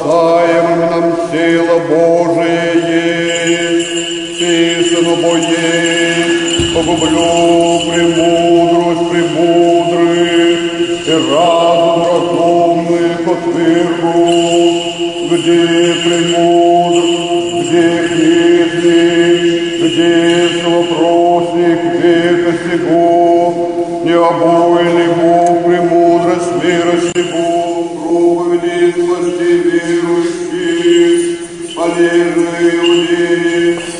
спасаем нам сила Божия, истину Божию, погублю прямую. Тебе, Удивись,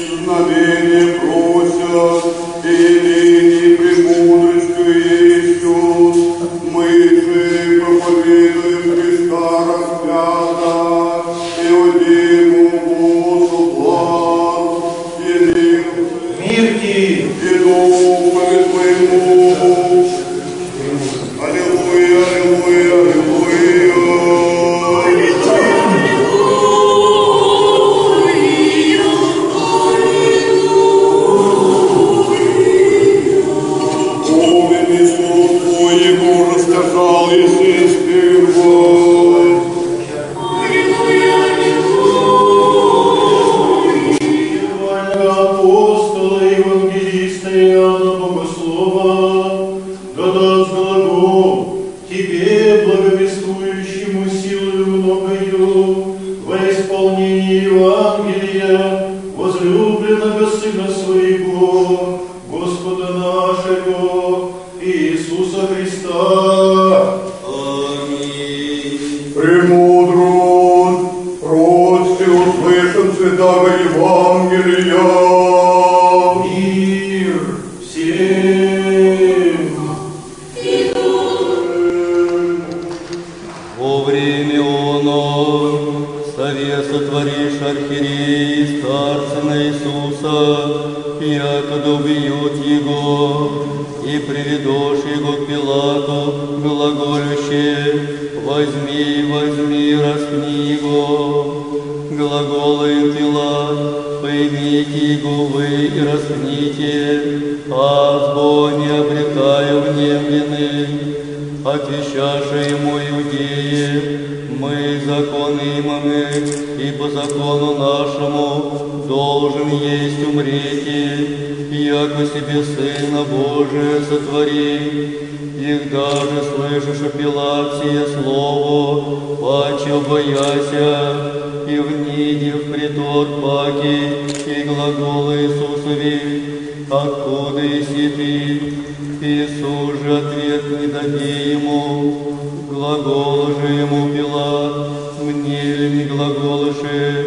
слышишь, Пилатсия, слово, паче бояся, и в ниде в притор паки, и глагол Иисусови, откуда а иси ты? Иисус же ответ не дади ему, глагол же ему Пилат, мне ли не глаголыши,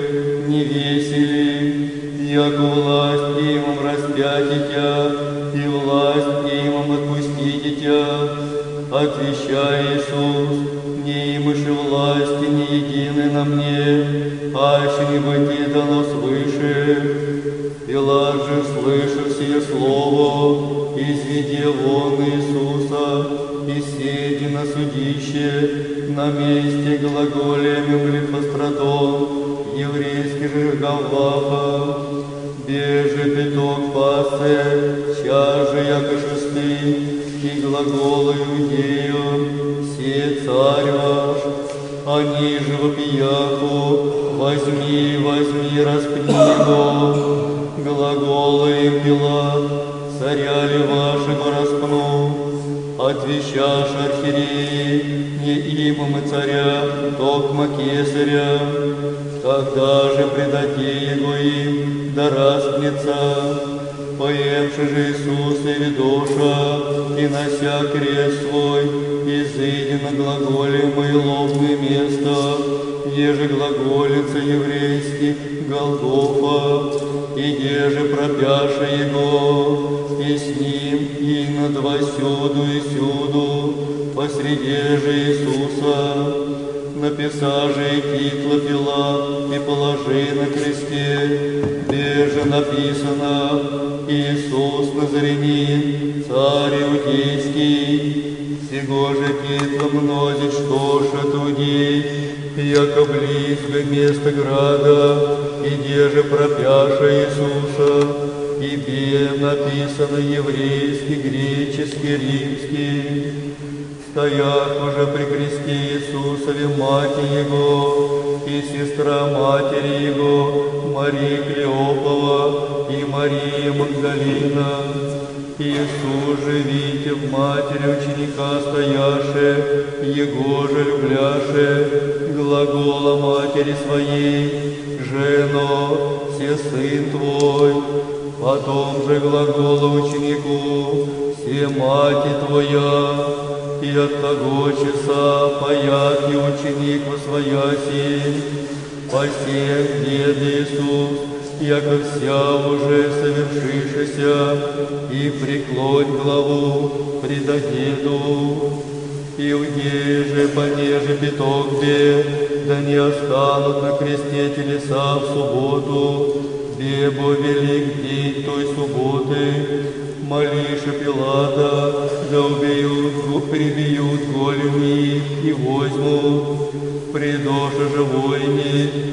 ученику, все мать Твоя, и от того часа поят и ученик во свояси, по всем бед Иисус, яко вся уже совершившаяся, и преклонь главу предогеду. Иудеи же, понеже пяток бед, да не останут на кресте телеса в субботу, Бебо велик день той субботы, Малиша Пилата, да убьют, прибьют големи и возьмут, придоша живой не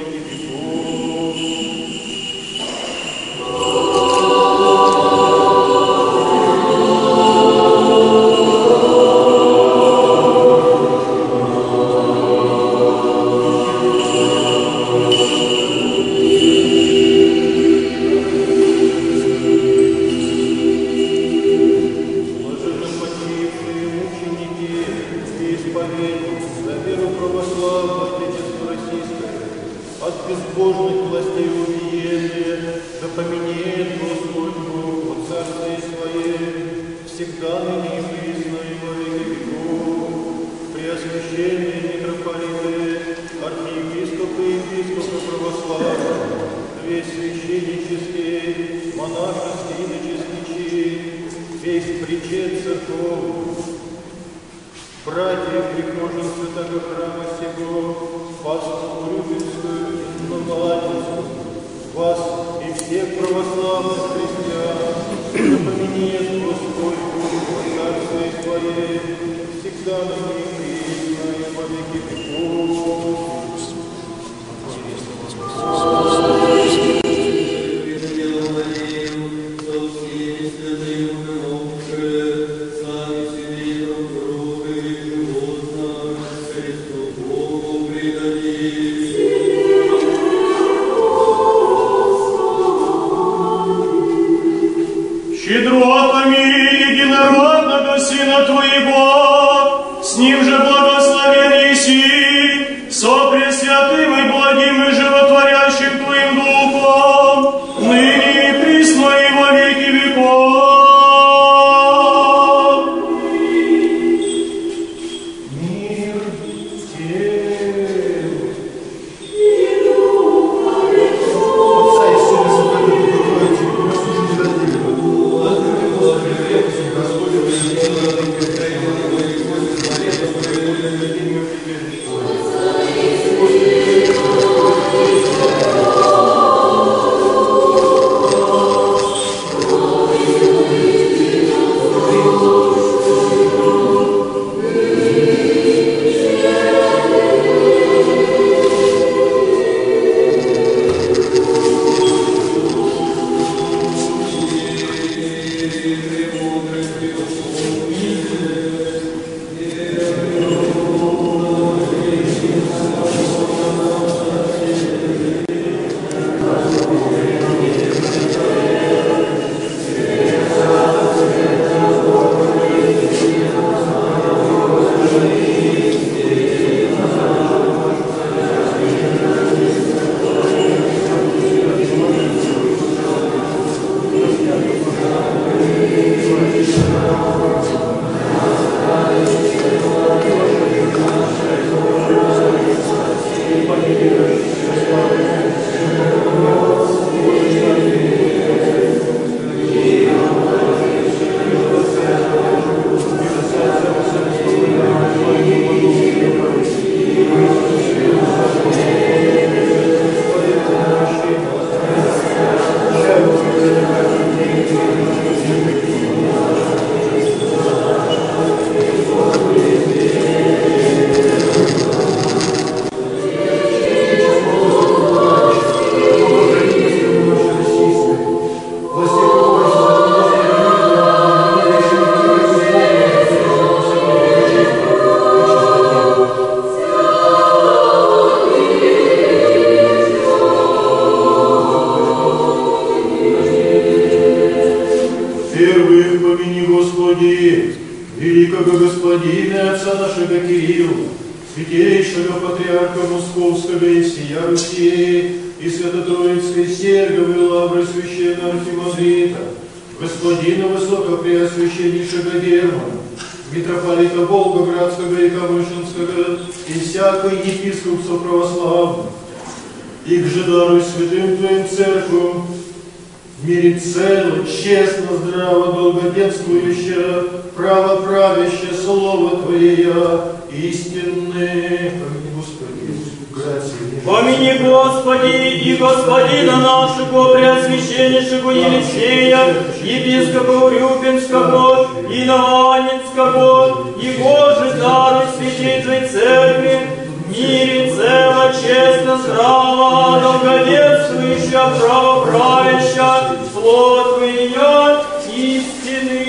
вечно здрава, долговек слыша право правяща, плод меня истины.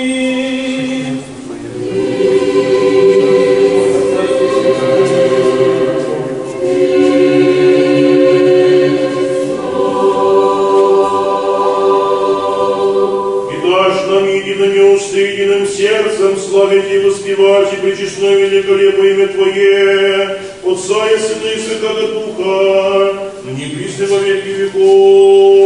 И дашь нам единым устыденным сердцем славить и воспевать и причестное великолепое имя Твое, Отца и Сына и Святого Господа, ныне присно во веки веков.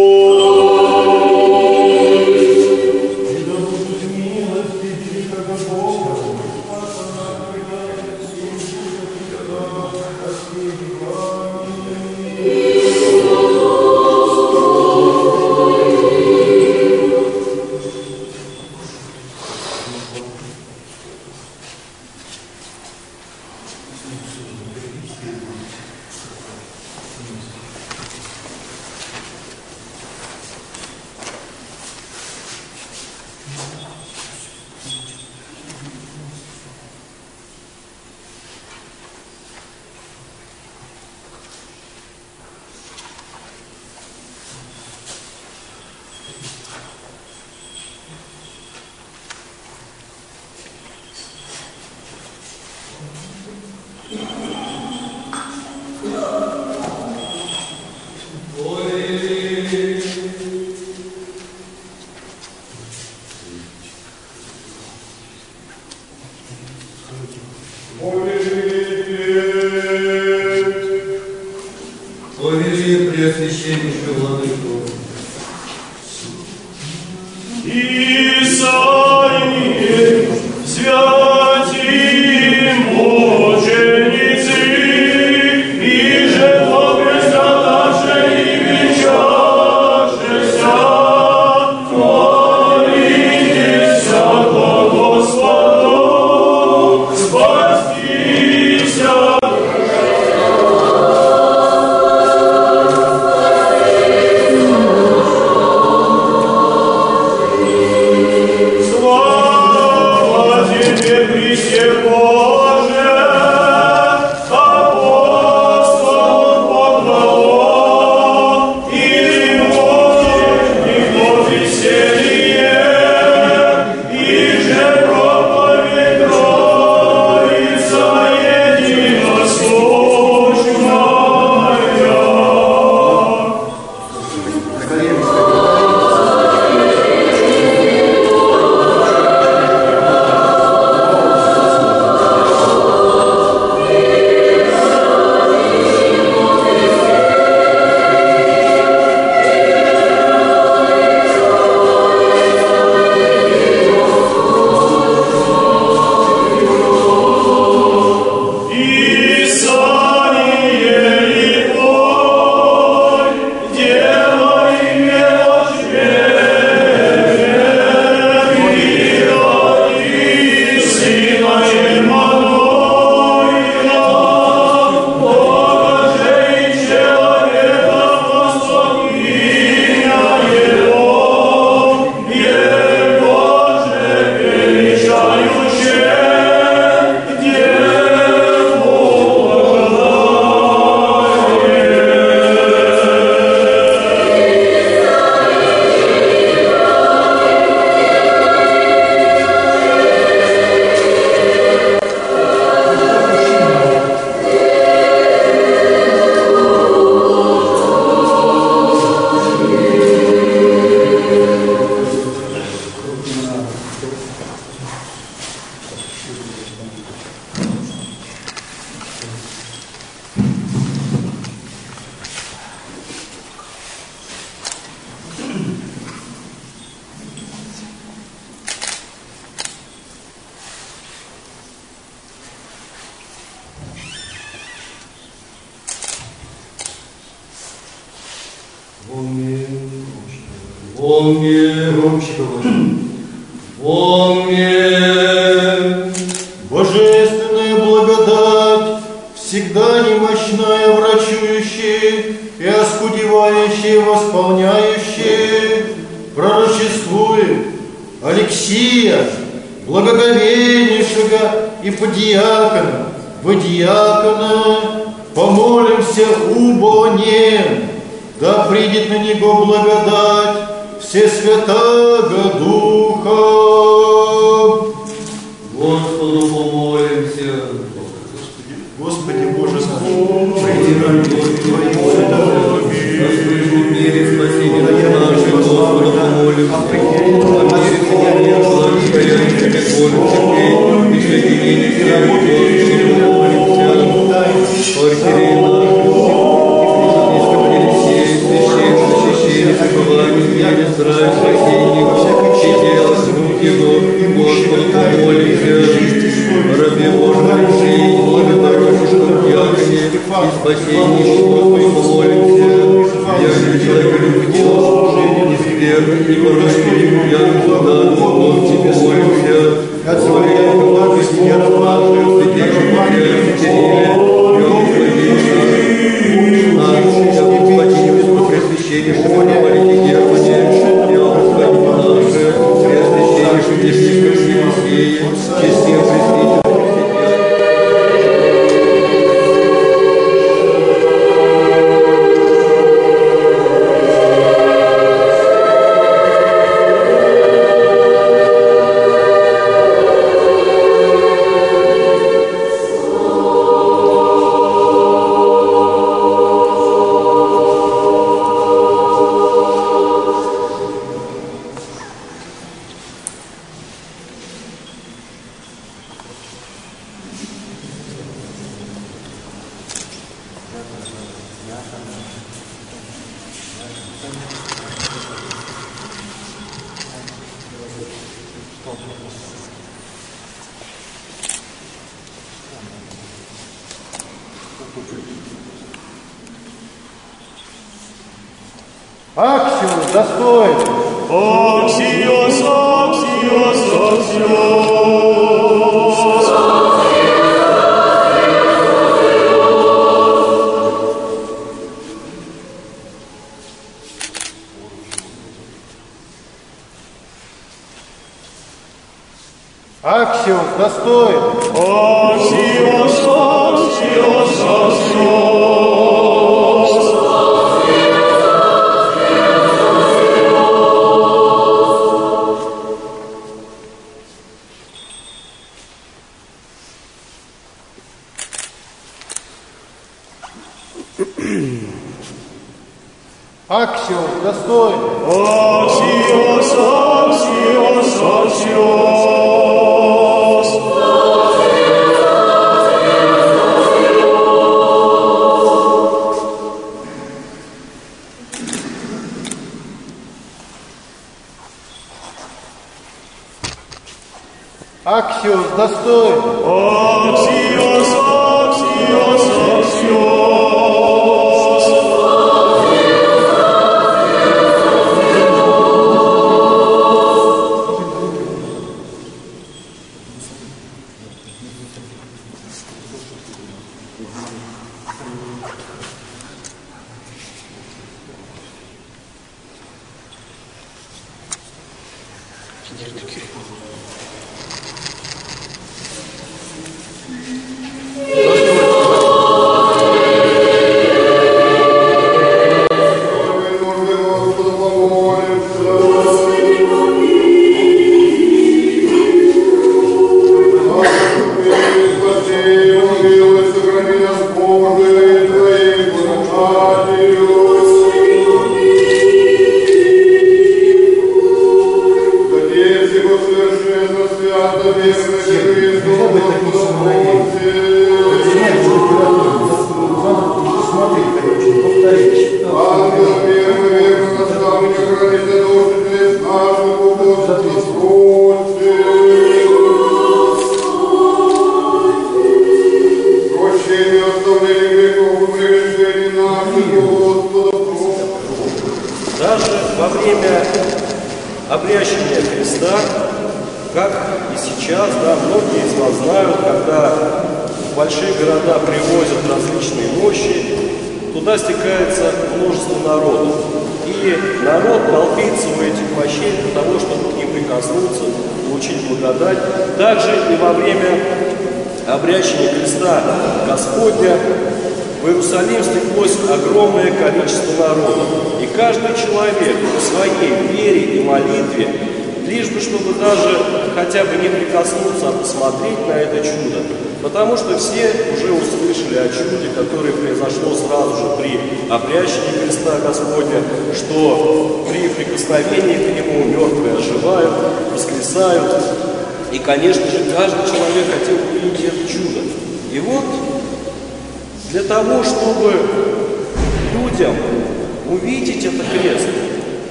спасение, Господи, молимся, я человек любви, веры и проявления, да Бог тебе слышит, от своей благости не отмазывай, ты держи веры, нас, я Господи, Иисус, пресвящение, что мы говорили Германии, я Господи, наше, пресвящение, что здесь не красиво сеет, честнее Axios Достой! Axios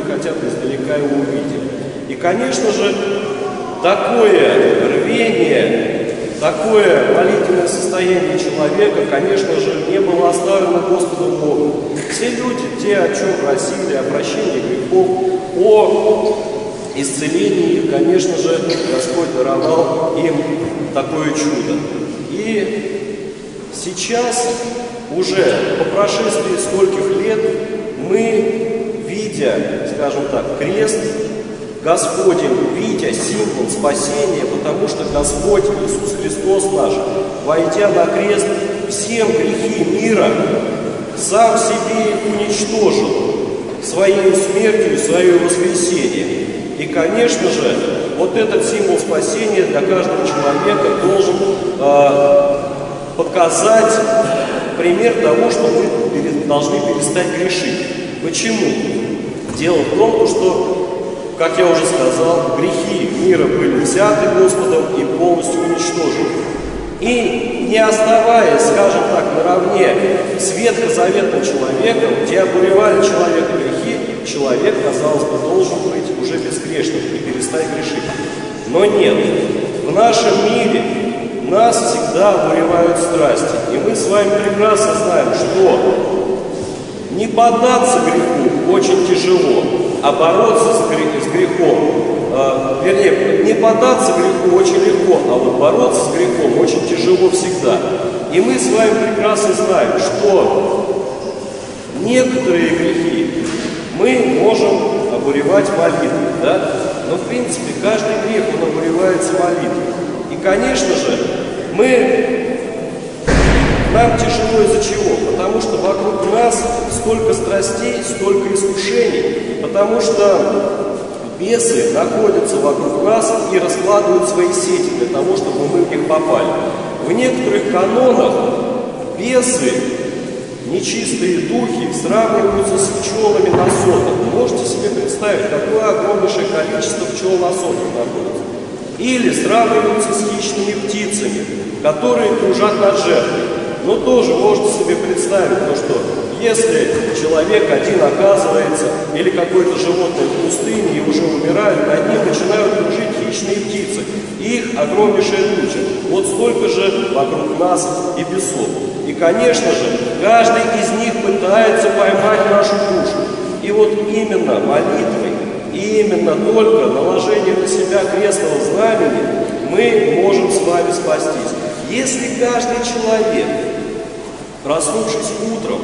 люди хотя бы издалека его увидели. И, конечно же, такое рвение, такое молитвенное состояние человека, конечно же, не было оставлено Господом Богом. Все люди, те, о чем просили, о прощении грехов, о исцелении, конечно же, Господь даровал им такое чудо. И сейчас, уже по прошествии скольких лет, мы, видя, скажем так, крест Господень, видя символ спасения, потому что Господь Иисус Христос наш, войдя на крест, всем грехи мира сам себе уничтожил своей смертью, свое воскресение. И, конечно же, вот этот символ спасения для каждого человека должен э, показать пример того, что мы должны перестать грешить. Почему? Дело в том, что, как я уже сказал, грехи мира были взяты Господом и полностью уничтожены. И не оставаясь, скажем так, наравне с ветхозаветным человеком, где обуревали человека грехи, человек, казалось бы, должен быть уже безгрешным и перестать грешить. Но нет, в нашем мире нас всегда обуревают страсти. И мы с вами прекрасно знаем, что не поддаться греху очень тяжело, а бороться с, гре- с грехом, э, вернее, не поддаться греху очень легко, а вот бороться с грехом очень тяжело всегда. И мы с вами прекрасно знаем, что некоторые грехи мы можем обуревать молитвой, да? Но в принципе каждый грех, он обуревается молитвой. И, конечно же, мы нам тяжело из-за чего? Потому что вокруг нас столько страстей, столько искушений, потому что бесы находятся вокруг нас и раскладывают свои сети для того, чтобы мы в них попали. В некоторых канонах бесы, нечистые духи, сравниваются с пчелами на сотах. Можете себе представить, какое огромнейшее количество пчел на сотах находится. Или сравниваются с хищными птицами, которые кружат над жертвой. Но тоже можете себе представить то, что если человек один оказывается, или какое-то животное в пустыне и уже умирает, над ним начинают кружить хищные птицы. Их огромнейшая туча. Вот столько же вокруг нас и бесов. И, конечно же, каждый из них пытается поймать нашу душу. И вот именно молитвой, и именно только наложением на себя крестного знамени мы можем с вами спастись. Если каждый человек, проснувшись утром,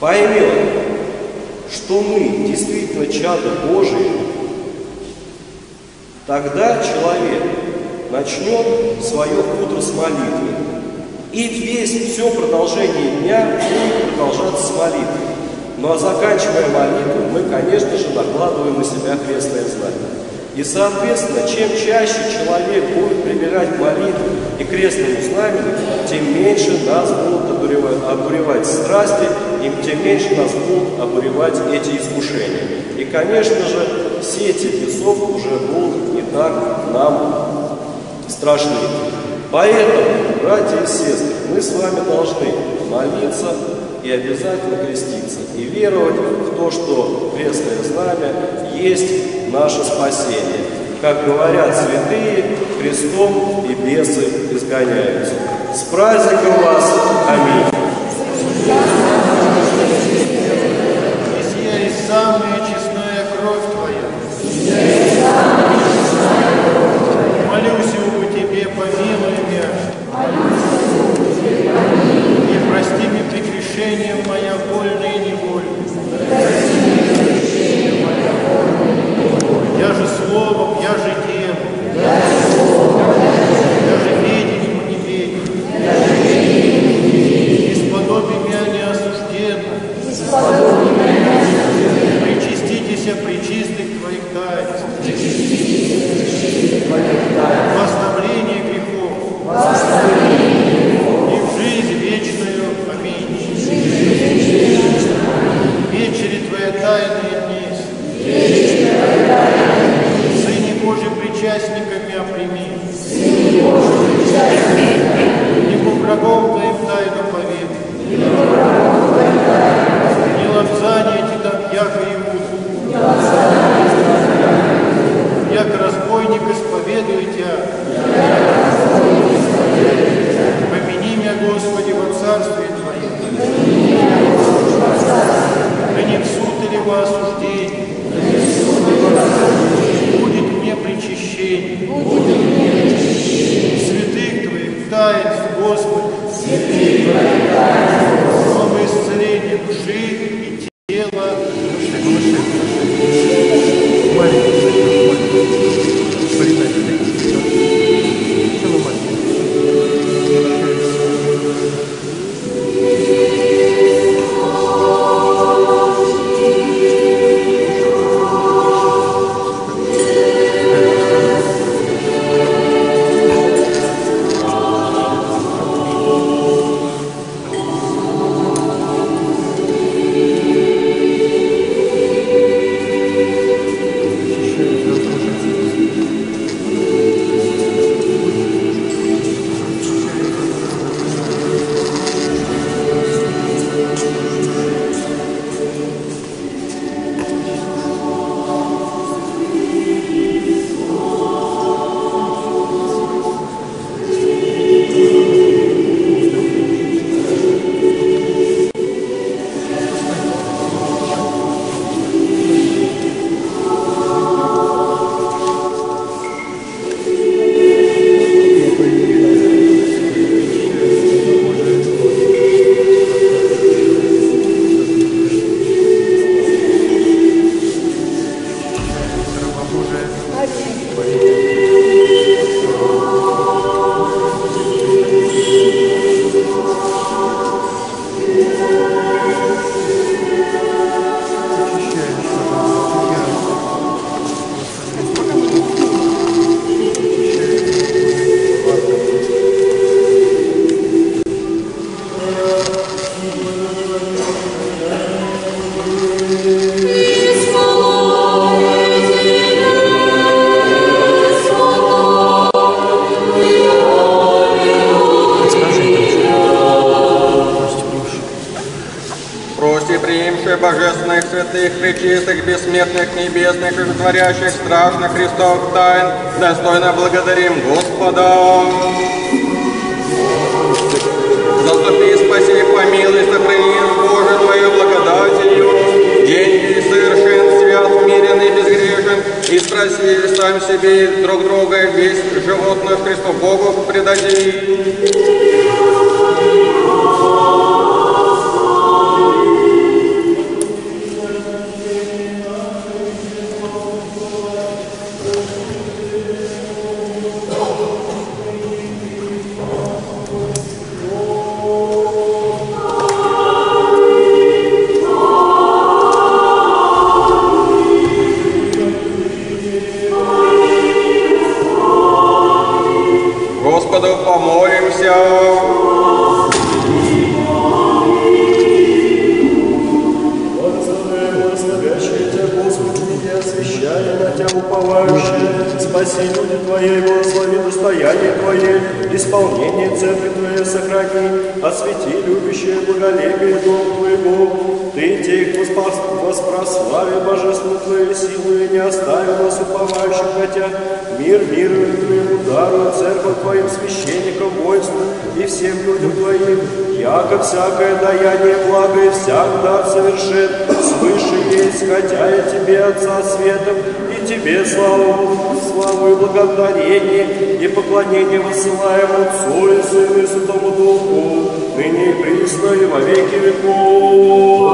поймет, что мы действительно чада Божие, тогда человек начнет свое утро с молитвы. И весь, все продолжение дня будет продолжаться с молитвой. Ну а заканчивая молитву, мы, конечно же, накладываем на себя крестное знамя. И, соответственно, чем чаще человек будет прибегать к и крестному знамени, тем меньше нас будут обуревать, обуревать страсти, и тем меньше нас будут обуревать эти искушения. И, конечно же, все эти бесов уже будут не так нам страшны. Поэтому, братья и сестры, мы с вами должны молиться и обязательно креститься, и веровать в то, что крестное знамя есть наше спасение. Как говорят святые, крестом и бесы изгоняются. С праздником вас! Аминь! Сия самая честная кровь Твоя. Молюсь у Тебе, помилуй меня. И прости мне прегрешение моя словом, я же делом. Я же словом, я же ведением Из подобия меня не осуждено. Из подобия меня не осуждено. Причаститесь причистых твоих тайн. Причаститесь причистых твоих тайн. Восставление грехов. Восставление грехов. И в жизнь вечную. Аминь. И в жизнь вечную. Вечери твоя тайная вниз. Вечери твоя тайная причастниками оприми. Ибо врагом Твоим тайну поведай. Не лапзание Тебя, яко Иуду. Як разбойник исповедую Тебя. Помяни меня, Господи, во царстве Твоем. Да не в суд или во осуждение. Будет мне причащение. Святых Твоих таинств, Господи. Новое исцеление души и всякое даяние благо и всяк дар совершен, свыше есть, хотя и Тебе, Отца Светом, и Тебе славу, славу и благодарение, и поклонение высылаем Отцу и Сыну и Святому Духу, ныне и присно и во веки веков.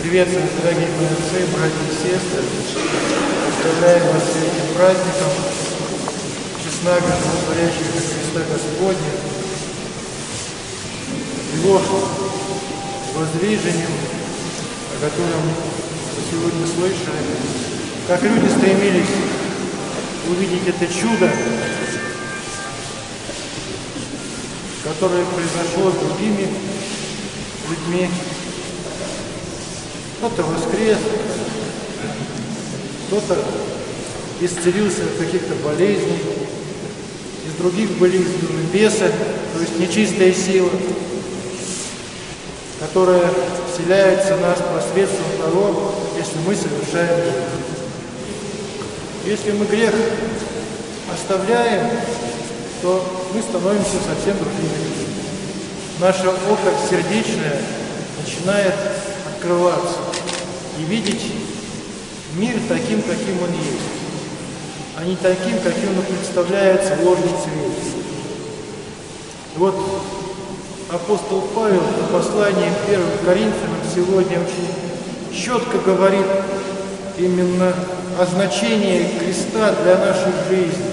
Приветствую, дорогие отцы, братья и сестры. Поздравляем вас с этим праздником. Честнаго животворящего Христа Господня. Его воздвижением, о котором мы сегодня слышали, как люди стремились увидеть это чудо, которое произошло с другими людьми, кто-то воскрес, кто-то исцелился от каких-то болезней, из других были изгнаны бесы, то есть нечистая сила, которая вселяется в нас посредством того, если мы совершаем. Если мы грех оставляем, то мы становимся совсем другими людьми. Наше око сердечное начинает открываться и видеть мир таким, каким он есть, а не таким, каким он представляется в ложном свете. Вот апостол Павел в послании 1 Коринфянам сегодня очень четко говорит именно о значении креста для нашей жизни,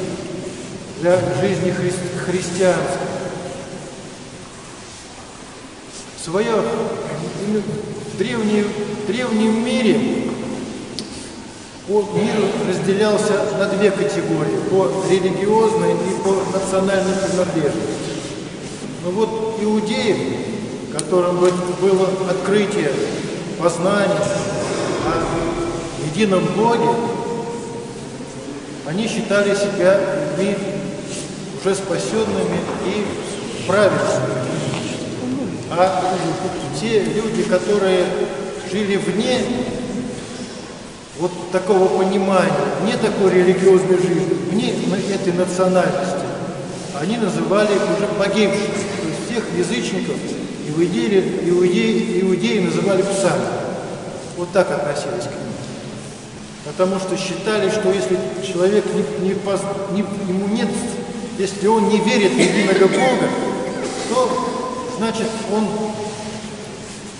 для жизни хри- христианской. Свое в древнем, в древнем мире мир разделялся на две категории, по религиозной и по национальной принадлежности. Но вот иудеев, которым бы было открытие, познание о едином Боге, они считали себя людьми уже спасенными и праведными. А те люди, которые жили вне вот такого понимания, вне такой религиозной жизни, вне этой национальности, они называли уже погибшими. То есть всех язычников иудеи, иудеи, иудеи называли псами. Вот так относились к ним. Потому что считали, что если человек не, не, не, ему нет, если он не верит в единого Бога, то значит он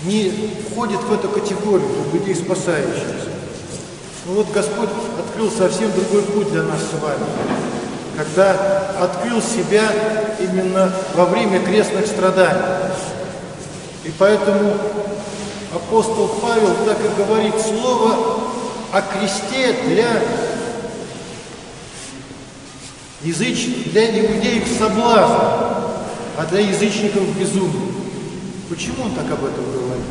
не входит в эту категорию людей спасающихся. Ну вот Господь открыл совсем другой путь для нас с вами, когда открыл себя именно во время крестных страданий. И поэтому апостол Павел так и говорит слово о кресте для языч... для иудеев соблазн, а для язычников безумие. Почему он так об этом говорит?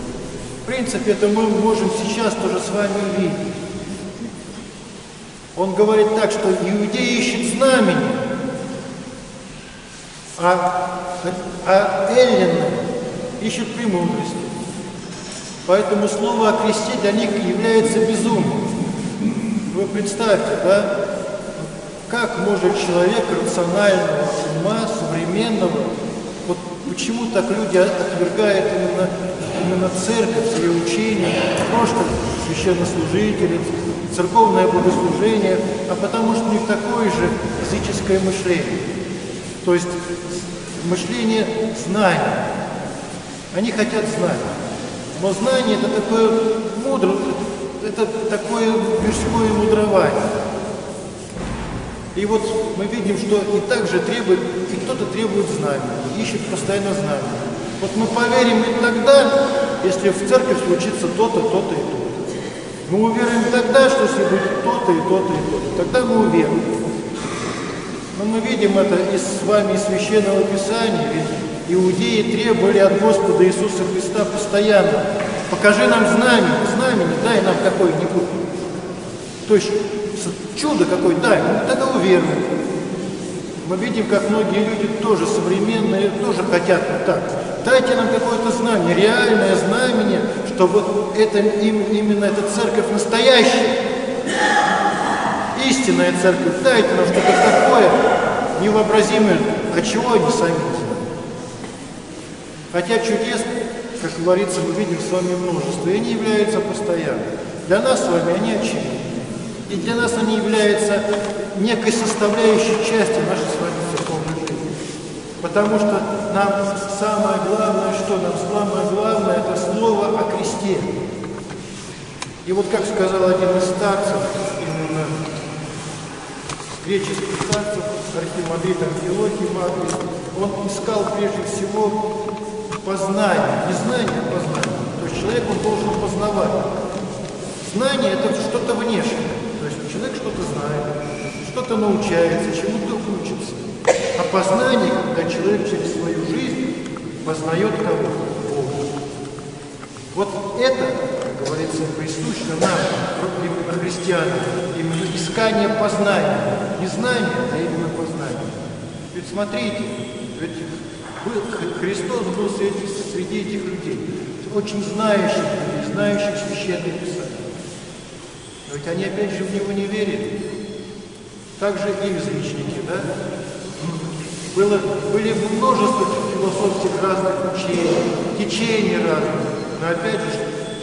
В принципе, это мы можем сейчас тоже с вами увидеть. Он говорит так, что иудеи ищут знамени, а, а эллины ищут премудрости. Поэтому слово о кресте для них является безумием. Вы представьте, да, как может человек рационального ума, современного, вот почему так люди отвергают именно, именно церковь, свои учения, просто священнослужители, церковное богослужение, а потому что у них такое же языческое мышление. То есть мышление знания. Они хотят знать. Но знание это такое мудро, это такое мирское мудрование. И вот мы видим, что и также требует, и кто-то требует знания, ищет постоянно знания. Вот мы поверим и тогда, если в церкви случится то-то, то-то и то-то. Мы уверуем тогда, что если будет то-то и то-то и то-то. Тогда мы уверуем. Но мы видим это из с вами из Священного Писания, ведь иудеи требовали от Господа Иисуса Христа постоянно. Покажи нам знамение, знамение, дай нам какое-нибудь. То есть чудо какое дай, мы тогда уверуем. Мы видим, как многие люди тоже современные, тоже хотят вот так. Дайте нам какое-то знамение, реальное знамение, что вот это именно эта церковь настоящая, истинная церковь. Дайте нам что-то такое невообразимое, а чего они сами не знают. Хотя чудес, как говорится, мы видим с вами множество, и они являются постоянными. Для нас с вами они очевидны. И для нас они являются некой составляющей части нашей с вами церковной жизни. Потому что нам самое главное, что нам самое главное, это слово о кресте. И вот как сказал один из старцев, именно греческих старцев, архимандрит Антиохий Макрис, он искал прежде всего познание, не знание, а познание. То есть человек он должен познавать. Знание это что-то внешнее. То есть человек что-то знает, что-то научается, чему-то учится. А познание, когда человек через свою жизнь познает кого? Бога. Вот это, как говорится, присуще нам, христианам, именно искание познания. Не знание, а именно познание. Ведь смотрите, был, Христос был среди, среди этих людей, очень знающих людей, знающих священное Писание. Но ведь они опять же в него не верили. Так же и язычники, да? Было, были множество философских разных учений, течений разных. Но опять же,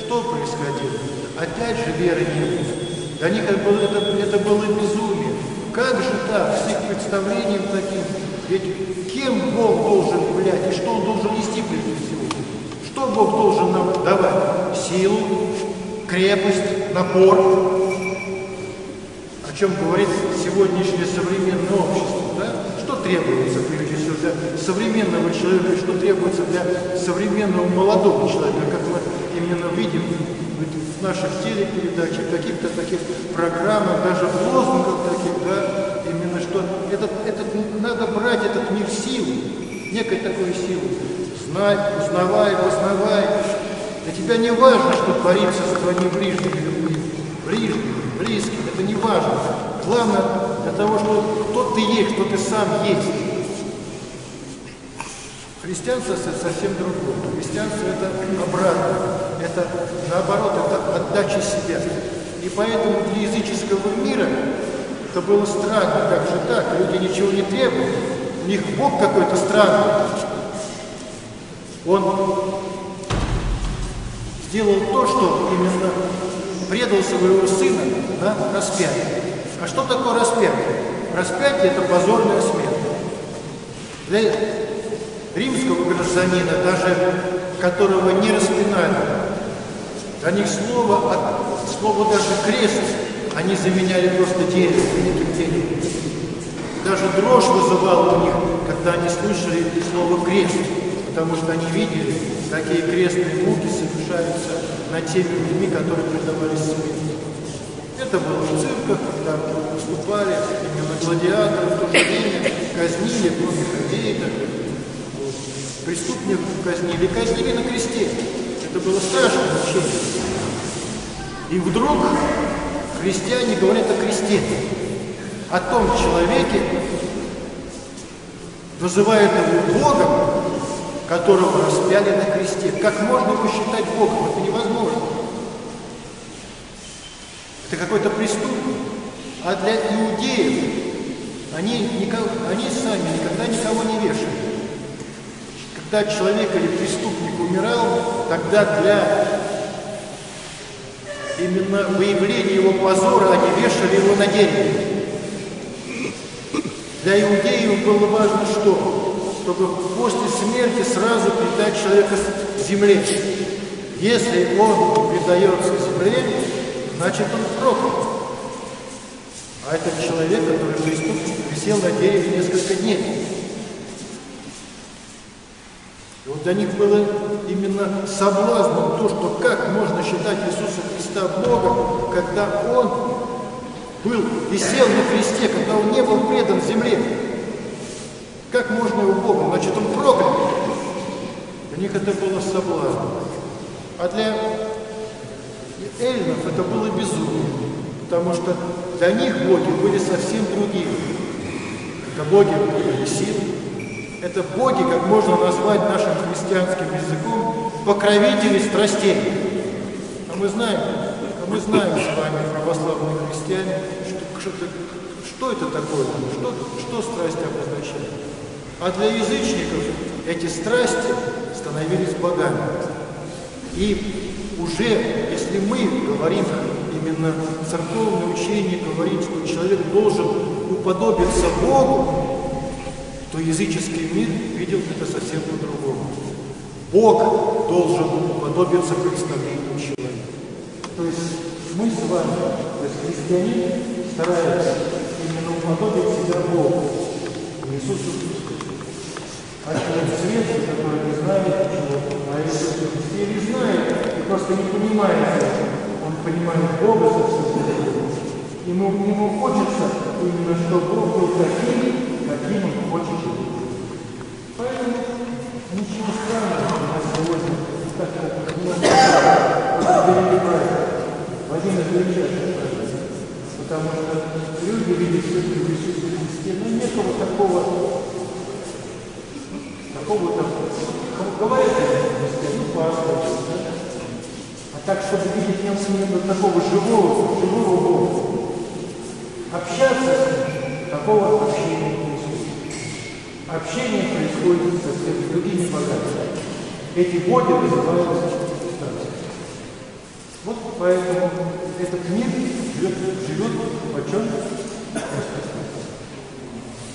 что происходило? Опять же веры не было. Для них это было, это, это было безумие. Как же так, с их представлением таким? Ведь кем Бог должен являть и что Он должен нести прежде всего? Что Бог должен нам давать? Силу, крепость, напор, о чем говорит сегодняшнее современное общество. Да? Что требуется, прежде всего, для современного человека, что требуется для современного молодого человека, как мы именно видим в наших телепередачах, каких-то таких программах, даже в лозунгах таких, да, этот, этот, надо брать этот мир силы, некой такой силы, Узнай, узнавай, познавай. Для тебя не важно, что творится с твоими ближними людьми. Ближними, близкими, это не важно. Главное для того, что кто ты есть, кто ты сам есть. Христианство совсем другое. Христианство это обратно. Это наоборот, это отдача себя. И поэтому для языческого мира это было странно. Как же так? Люди ничего не требуют. У них Бог какой-то странный. Он сделал то, что именно предал своего сына на распятие. А что такое распятие? Распятие – это позорная смерть. Для римского гражданина, даже которого не распинали, для них слово, слово даже крест, они заменяли просто дерево, великим деревом. Даже дрожь вызывала у них, когда они слышали слово крест, потому что они видели, какие крестные муки совершаются над теми людьми, которые предавались смерти. Это было в цирках, когда выступали именно гладиаторы, в то же время казнили многих людей, преступников казнили, казнили на кресте. Это было страшное мучение. И вдруг христиане говорят о кресте, о том человеке, называют его Богом, которого распяли на кресте. Как можно его считать Богом? Это невозможно. Это какой-то преступник. А для иудеев они, никого, они сами никогда никого не вешали. Когда человек или преступник умирал, тогда для именно выявления его позора они вешали его на дереве. Для иудеев было важно что? Чтобы после смерти сразу предать человека земле. Если он предается земле, значит он проклят. А этот человек, который преступник, висел на дереве несколько дней. И вот для них было именно соблазном то, что как можно считать Иисуса Христа Богом, когда Он был, висел на кресте, когда Он не был предан земле. Как можно его Богом? Значит, Он проклят. Для них это было соблазном. А для эллинов это было безумие, потому что для них боги были совсем другие. Это боги были силы, это боги, как можно назвать нашим христианским языком, покровители страстей. А мы знаем, а мы знаем с вами, православные христиане, что, что, что это такое, что, что страсть обозначает. А для язычников эти страсти становились богами. И уже, если мы говорим именно церковное учение, говорит, что человек должен уподобиться Богу, то языческий мир видел это совсем по-другому. Бог должен уподобиться представлению человека. То есть мы с вами, то есть христиане, стараются именно уподобить себя Богу, Иисусу Христу. А человек светский, который не знает ничего, а Иисус или знает, и просто не понимает он понимает Бога совсем другого. Ему, ему хочется именно, чтобы Бог был таким, каким он хочет быть. Поэтому ничего странного у нас сегодня так как у нас определили праздник. В один из величайших праздников. Потому что люди видят все в Иисусе Христе, но некого такого какого-то, говорят, ну, пастор, а так, чтобы видеть в нем именно такого живого, живого Бога, общаться с ним, такого общения. Общение происходит со другими богами. Эти боги называются. Вот поэтому этот мир живет, живет чем?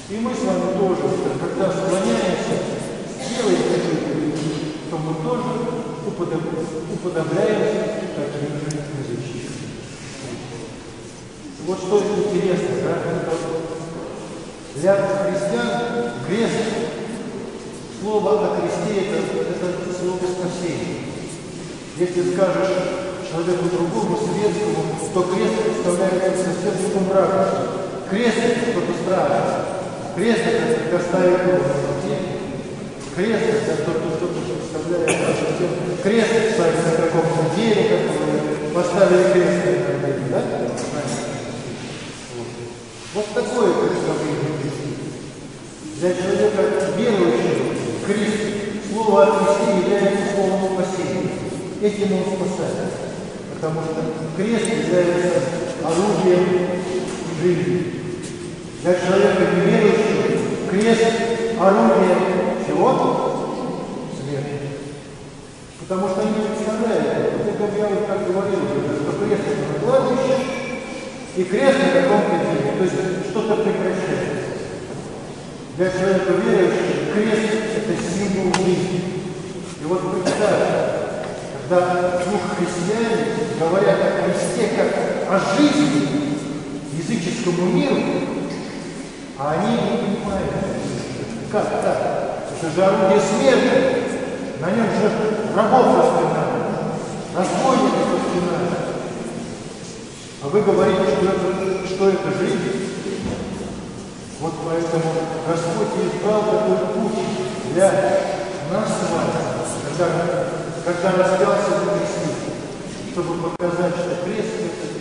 И мы с вами тоже, когда склоняемся делаем какие-то вещи, то мы тоже уподобляемся таким же язычникам. Вот что интересно, да, для христиан крест, слово о кресте это, это слово спасения. Если скажешь человеку другому, светскому, то крест представляет совсем другом ракурсе. Крест это что-то страшное. Крест это ставят его Крест – это что-то, что-то, что представляете, что крест ставится на каком-то деле, как поставили крест на да? Вот. Вот такое Христе. Для человека верующего Христ, слово о Христе является словом спасения. Этим он спасает. Потому что крест является орудием жизни. Для человека неверующего крест – орудие чего? Смерти. Потому что они представляют, вот это я вот как говорил, что крест – это кладбище, и крест на каком-то деле, то есть что-то прекращается. Для человека верующего крест – это символ жизни. И вот представьте, когда двух христиане говорят о Христе как о жизни языческому миру, а они не понимают, как так? Это же орудие смерти. На нем же рабов распинают, разбойников распинают. А вы говорите, что это, что это жизнь? Вот поэтому Господь избрал такой путь для нас с вами, когда, когда распялся за Христос, чтобы показать, что крест – это